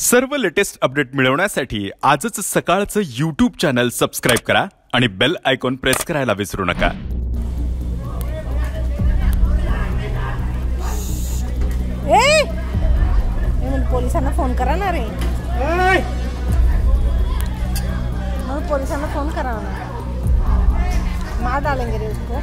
सर्व latest update मिळवण्यासाठी आजच सकाळचं यूट्यूब चॅनल सबस्क्राईब करा आणि बेल आयकॉन प्रेस करायला विसरू नका. पोलिसांना फोन करा ना रे. पोलिसांना फोन करा ना. मार डालेंगे रे उसको.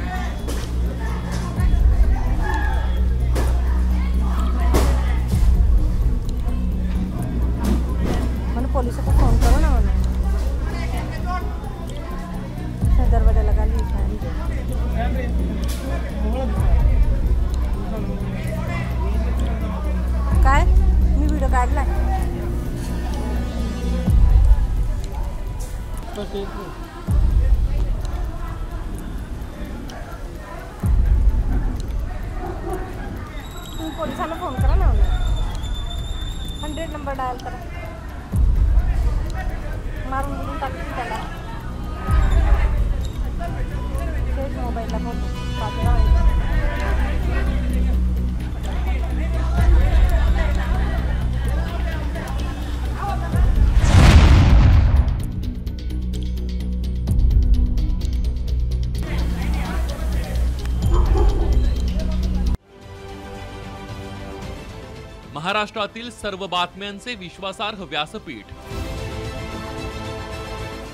मैंने को फोन करो ना मैंने दरवाजा लगा ली काय? मी व्हिडिओ काढला पोलिसांना फोन करा ना हंड्रेड नंबर डायल करा. महाराष्ट्रातील सर्व बातम्यांचे विश्वासार्ह व्यासपीठ.